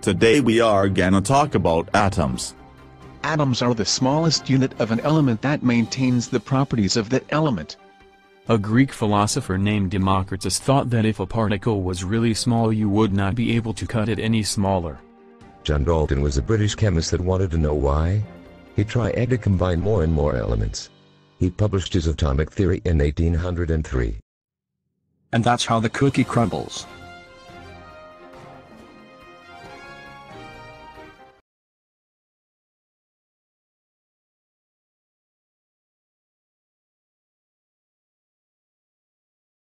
Today we are gonna talk about atoms. Atoms are the smallest unit of an element that maintains the properties of that element. A Greek philosopher named Democritus thought that if a particle was really small you would not be able to cut it any smaller. John Dalton was a British chemist that wanted to know why. He tried to combine more and more elements. He published his atomic theory in 1803. And that's how the cookie crumbles.